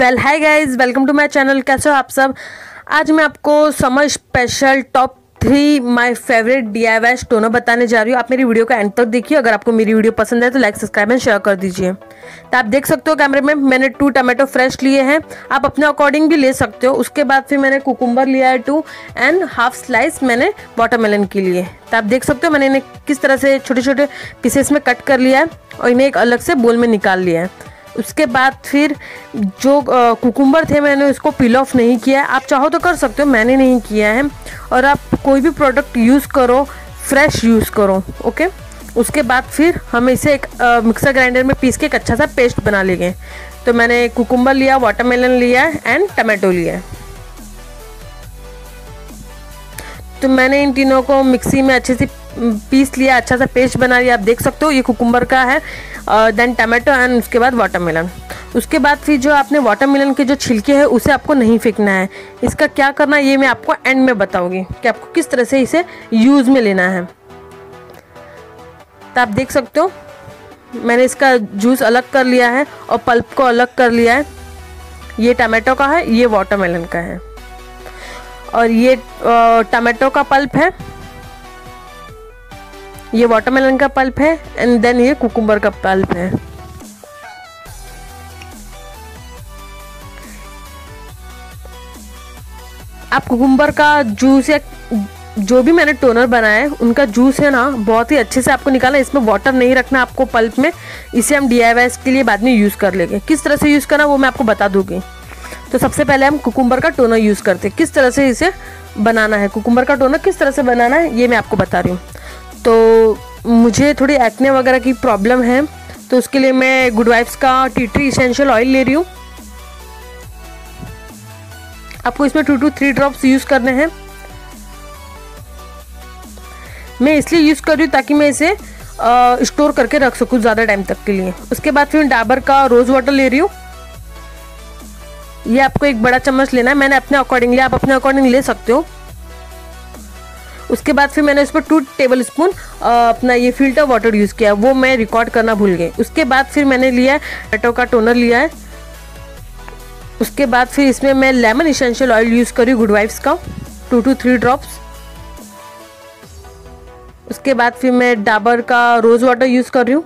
Well hi guys welcome to my channel कैसे हो आप सब? आज मैं आपको summer special top three my favourite D I Y toner बताने जा रही हूँ। आप मेरी वीडियो का एंड तक देखिए। अगर आपको मेरी वीडियो पसंद है तो लाइक सब्सक्राइब एंड शेयर कर दीजिए। तो आप देख सकते हो कैमरे में मैंने टू टमाटो फ्रेश लिए हैं। आप अपने अकॉर्डिंग भी ले सकते हो। उसके बाद फिर मैंने कुकुम्बर लिया है टू एंड हाफ़ स्लाइस मैंने वाटरमेलन के लिए। तो आप देख सकते हो मैंने इन्हें किस तरह से छोटे छोटे पीसेस में कट कर लिया है और इन्हें एक अलग से बोल में निकाल लिया है। उसके बाद फिर जो कुकुम्बर थे, मैंने उसको पिल ऑफ़ नहीं किया। आप चाहो तो कर सकते हो, मैंने नहीं किया है। और आप कोई भी प्रोडक्ट यूज़ करो फ्रेश यूज़ करो ओके उसके बाद फिर हम इसे एक मिक्सर ग्राइंडर में पीस के एक अच्छा सा पेस्ट बना लेंगे। तो मैंने कुकुम्बर लिया वाटरमेलन लिया एंड टमाटो लिया। तो मैंने इन तीनों को मिक्सी में अच्छे से पीस लिया अच्छा सा पेस्ट बना लिया। आप देख सकते हो, ये कुकुम्बर का है। देन टमाटो एंड उसके बाद वाटरमेलन उसके बाद फिर जो आपने वाटरमेलन के जो छिलके हैं, उसे आपको नहीं फेंकना है। इसका क्या करना है, ये मैं आपको एंड में बताऊँगी कि आपको किस तरह से इसे यूज़ में लेना है। तो आप देख सकते हो, मैंने इसका जूस अलग कर लिया है और पल्प को अलग कर लिया है। ये टमाटो का है, ये वाटरमेलन का है। और ये टमाटो का पल्प है। ये वाटरमेलन का पल्प है एंड देन ये कुकुम्बर का पल्प है। आप कुकुम्बर का जूस या जो भी मैंने टोनर बनाया है, उनका जूस है ना, बहुत ही अच्छे से आपको निकालना इसमें वाटर नहीं रखना आपको पल्प में, इसे हम डी के लिए बाद में यूज़ कर लेंगे। किस तरह से यूज़ करना वो मैं आपको बता दूँगी। तो सबसे पहले हम कुकुम्बर का टोनर यूज़ करते हैं। किस तरह से इसे बनाना है कुकुम्बर का टोनर किस तरह से बनाना है, ये मैं आपको बता रही हूँ। तो मुझे थोड़ी एक्ने वगैरह की प्रॉब्लम है तो उसके लिए मैं गुड वाइफ्स का टी ट्री इसेंशियल ऑयल ले रही हूँ। आपको इसमें two two three drops use करने हैं। मैं इसलिए यूज़ कर रही हूँ ताकि मैं इसे स्टोर करके रख सकूँ ज़्यादा टाइम तक के लिए। उसके बाद फिर डाबर का रोज़ वाटर ले रही हूँ। ये आपको एक बड़ा चम्मच लेना है। मैंने अपने अकॉर्डिंगली आप अपने अकॉर्डिंग ले सकते हो। उसके बाद फिर मैंने पर टू टेबल स्पून अपना ये फ़िल्टर वाटर यूज़ किया। वो मैं रिकॉर्ड करना भूल गई। उसके बाद फिर मैंने लिया है का टोनर लिया है। उसके बाद फिर इसमें मैं लेमन इसेंशियल ऑयल यूज़ करी गुड वाइफ्स का। टू टू थ्री ड्रॉप्स उसके बाद फिर मैं डाबर का रोज़ वाटर यूज़ कर रही हूँ।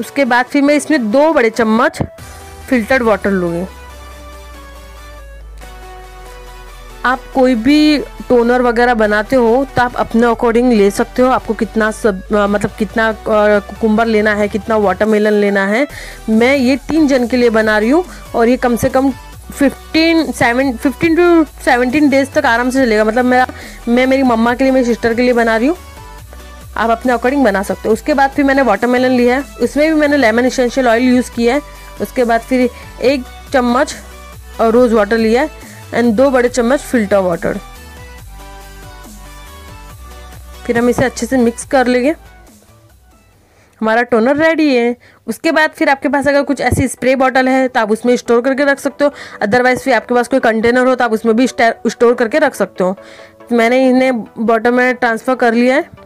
उसके बाद फिर मैं इसमें दो बड़े चम्मच फिल्टर्ड वाटर लूँगी आप कोई भी टोनर वगैरह बनाते हो तो आप अपने अकॉर्डिंग ले सकते हो। आपको कितना सब मतलब कितना कुकुम्बर लेना है, कितना वाटरमेलन लेना है। मैं ये तीन जन के लिए बना रही हूँ, और ये कम से कम 15 seven fifteen to seventeen days तक आराम से चलेगा। मतलब मेरा, मैं मेरी मम्मा के लिए, मेरी सिस्टर के लिए बना रही हूँ। आप अपने अकॉर्डिंग बना सकते हो। उसके बाद फिर मैंने वाटरमेलन लिया है। उसमें भी मैंने लेमन इसेंशियल ऑयल यूज़ किया है। उसके बाद फिर एक चम्मच रोज़ वाटर लिया एंड दो बड़े चम्मच फ़िल्टर वाटर। फिर हम इसे अच्छे से मिक्स कर लेंगे। हमारा टोनर रेडी है। उसके बाद फिर आपके पास अगर कुछ ऐसी स्प्रे बॉटल है तो आप उसमें स्टोर करके रख सकते हो। अदरवाइज़ फिर आपके पास कोई कंटेनर हो तो आप उसमें भी स्टोर करके रख सकते हो। मैंने इन्हें बॉटल में ट्रांसफ़र कर लिया है।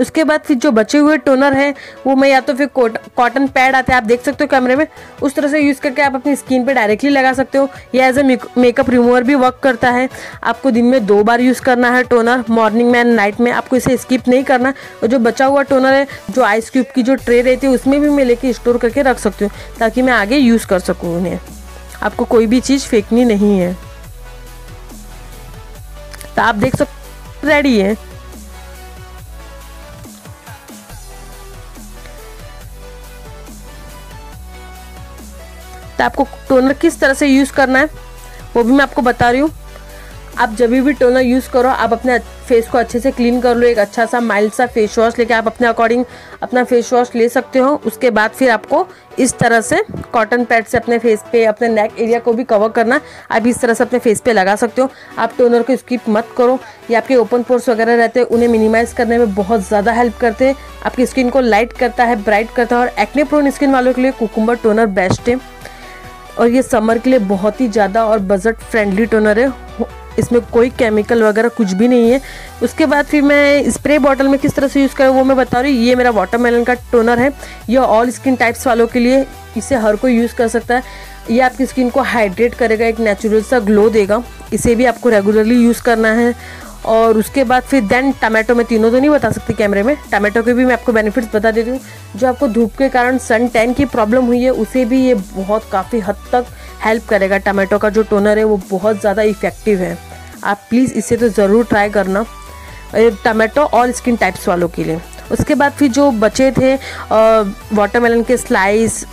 उसके बाद फिर जो बचे हुए टोनर हैं, वो मैं या तो फिर कॉटन पैड आते हैं, आप देख सकते हो कैमरे में। उस तरह से यूज़ करके आप अपनी स्किन पे डायरेक्टली लगा सकते हो। या एज ए मेकअप रिमूवर भी वर्क करता है। आपको दिन में दो बार यूज़ करना है टोनर मॉर्निंग में एंड नाइट में। आपको इसे स्किप नहीं करना। और जो बचा हुआ टोनर है, जो आइस क्यूब की जो ट्रे रहती है, उसमें भी मैं लेके स्टोर करके रख सकती हूँ, ताकि मैं आगे यूज़ कर सकूँ उन्हें। आपको कोई भी चीज़ फेंकनी नहीं है। तो आप देख सकते रेडी है। तो आपको टोनर किस तरह से यूज़ करना है, वो भी मैं आपको बता रही हूँ। आप जब भी टोनर यूज़ करो, आप अपने फेस को अच्छे से क्लीन कर लो, एक अच्छा सा माइल्ड सा फेस वॉश लेके आप अपने अकॉर्डिंग अपना फेस वॉश ले सकते हो। उसके बाद फिर आपको इस तरह से कॉटन पैड से अपने फेस पे, अपने नेक एरिया को भी कवर करना, आप इस तरह से अपने फेस पे लगा सकते हो। आप टोनर को स्किप मत करो। ये आपके ओपन पोर्स वगैरह रहते हैं, उन्हें मिनिमाइज़ करने में बहुत ज़्यादा हेल्प करते हैं। आपकी स्किन को लाइट करता है, ब्राइट करता है और एक्ने प्रोन स्किन वालों के लिए कुकुम्बर टोनर बेस्ट है। और ये समर के लिए बहुत ही ज़्यादा और बजट फ्रेंडली टोनर है। इसमें कोई केमिकल वगैरह कुछ भी नहीं है। उसके बाद फिर मैं स्प्रे बॉटल में किस तरह से यूज़ करूँ वो मैं बता रही हूँ। ये मेरा वाटरमेलन का टोनर है। ये ऑल स्किन टाइप्स वालों के लिए इसे हर कोई यूज़ कर सकता है। ये आपकी स्किन को हाइड्रेट करेगा, एक नेचुरल सा ग्लो देगा। इसे भी आपको रेगुलरली यूज़ करना है। और उसके बाद फिर देन टमाटो में तीनों तो नहीं बता सकती कैमरे में। टमाटो के भी मैं आपको बेनिफिट्स बता देती हूँ। जो आपको धूप के कारण सन टैन की प्रॉब्लम हुई है, उसे भी ये बहुत काफ़ी हद तक हेल्प करेगा। टमाटो का जो टोनर है, वो बहुत ज़्यादा इफ़ेक्टिव है। आप प्लीज़ इसे तो ज़रूर ट्राई करना। टमाटो और स्किन टाइप्स वालों के लिए। उसके बाद फिर जो बचे थे वाटरमेलन के स्लाइस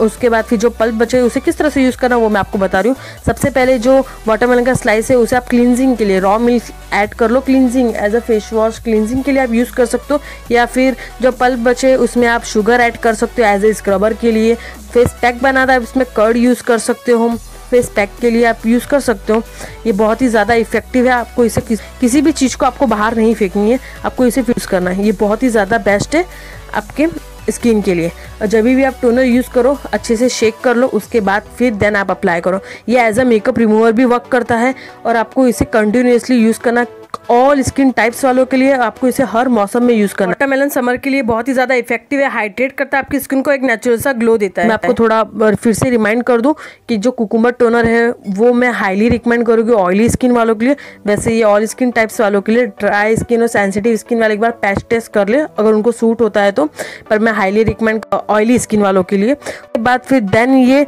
उसके बाद फिर जो पल्प बचे, उसे किस तरह से यूज़ करना वो मैं आपको बता रही हूँ। सबसे पहले जो वाटरमेलन का स्लाइस है, उसे आप क्लिनजिंग के लिए रॉ मिल्क ऐड कर लो cleansing as a face wash cleansing के लिए आप यूज़ कर सकते हो। या फिर जो पल्प बचे, उसमें आप शुगर ऐड कर सकते हो एज ए स्क्रबर के लिए। फेस पैक बनाता है, उसमें कर्ड यूज़ कर सकते हो। फेस पैक के लिए आप यूज़ कर सकते हो। ये बहुत ही ज़्यादा इफ़ेक्टिव है आपको इसे किस, किसी भी चीज़ को आपको बाहर नहीं फेंकनी है आपको इसे यूज़ करना है। ये बहुत ही ज़्यादा बेस्ट है आपके स्किन के लिए। और जब भी आप टोनर यूज़ करो अच्छे से शेक कर लो उसके बाद फिर देन आप अप्लाई करो। ये एज अ मेकअप रिमूवर भी वर्क करता है और आपको इसे कंटिन्यूसली यूज़ करना ऑल स्किन टाइप्स वालों के लिए आपको इसे हर मौसम में यूज़ करना वाटरमेलन समर के लिए बहुत ही ज़्यादा इफ़ेक्टिव है हाइड्रेट करता है आपकी स्किन को एक नेचुरल सा ग्लो देता है। मैं आपको थोड़ा फिर से रिमाइंड कर दूँ कि जो कुकुम्बर टोनर है वो मैं हाईली रिकमेंड करूँगी ऑयली स्किन वालों के लिए। वैसे ये ऑयल स्किन टाइप्स वालों के लिए ड्राई स्किन और सेंसिटिव स्किन वाले एक बार पैच टेस्ट कर ले अगर उनको सूट होता है तो। पर मैं हाईली रिकमेंड ऑयली स्किन वालों के लिए। बाद फिर देन ये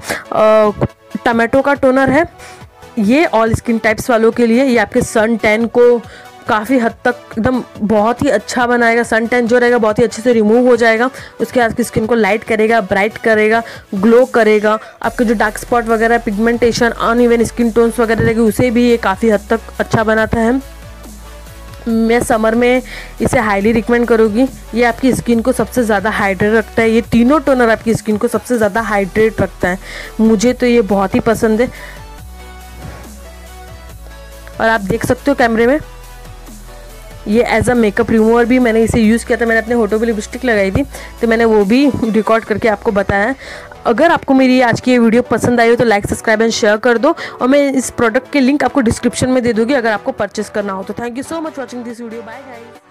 टमाटो का टोनर है ये ऑल स्किन टाइप्स वालों के लिए ये आपके सन टैन को काफ़ी हद तक एकदम बहुत ही अच्छा बनाएगा। सन टैन जो रहेगा बहुत ही अच्छे से रिमूव हो जाएगा। उसके बाद आपकी स्किन को लाइट करेगा ब्राइट करेगा ग्लो करेगा। आपके जो डार्क स्पॉट वगैरह pigmentation uneven skin tones वगैरह रहेगी, उसे भी ये काफ़ी हद तक अच्छा बनाता है। मैं समर में इसे हाईली रिकमेंड करूँगी। ये आपकी स्किन को सबसे ज़्यादा हाइड्रेट रखता है। ये तीनों टोनर आपकी स्किन को सबसे ज़्यादा हाइड्रेट रखता है। मुझे तो ये बहुत ही पसंद है। और आप देख सकते हो कैमरे में। ये एज अ मेकअप रिमूवर भी मैंने इसे यूज़ किया था, मैंने अपने होटो पे लिपस्टिक लगाई थी तो मैंने वो भी रिकॉर्ड करके आपको बताया अगर आपको मेरी आज की ये वीडियो पसंद आई हो तो लाइक सब्सक्राइब एंड शेयर कर दो और मैं इस प्रोडक्ट के लिंक आपको डिस्क्रिप्शन में दे दूँगी अगर आपको परचेस करना हो। तो thank you so much watching this video bye guys